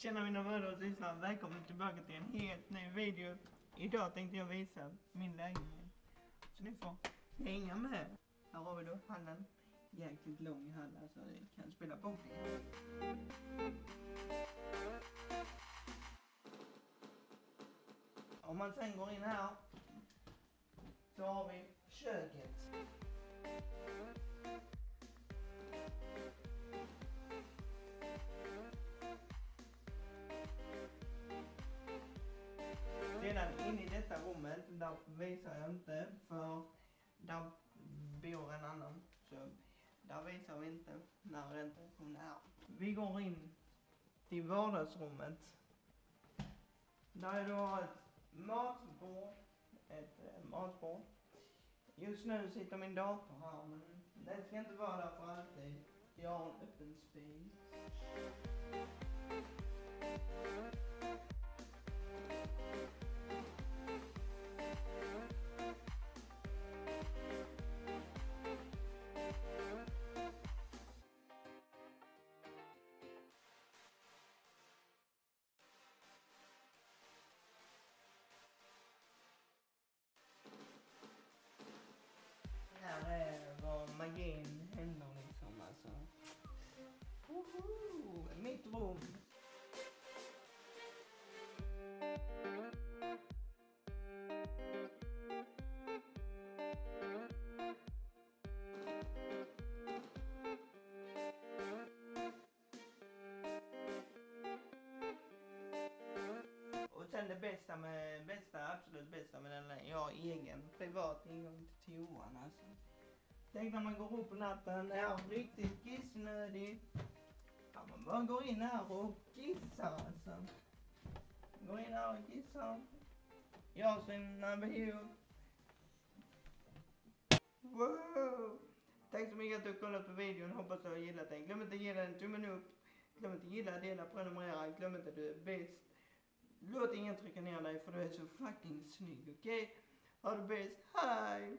Tjena mina vänner och systrar, Välkomna tillbaka till en helt ny video. Idag tänkte jag visa min lägenhet. Så ni får hänga med. Här har vi då hallen. Jäkligt lång hall alltså, ni kan spela bowling. Om man sen går in här så har vi köket. Sedan inne i detta rummet, där visar jag inte för där bor en annan. Så där visar vi inte när ventilation är. Vi går in till vardagsrummet. Där är då ett matbord. Ett eh, matbord. Just nu sitter min dator här men den ska inte vara där för alltid. Jag har en öppen spis. Var händer liksom alltså. Woho! Mitt rum. Och sen det bästa med, bästa, absolut bästa med den, är- jag har egen privat ingång till toan alltså. Tänk när man går upp på natten, är riktigt kissnödig. Ja, man bara går in här och kissar alltså. Går in här och kissar. Gör sina behov. Wow! Tack så mycket att du har kollat på videon, hoppas du har gillat den. Glöm inte att ge den tummen upp. Glöm inte att gilla, dela, prenumerera. Glöm inte att du är bäst. Låt ingen trycka ner dig för du är så fucking snygg, okej? Ha det bäst, hej!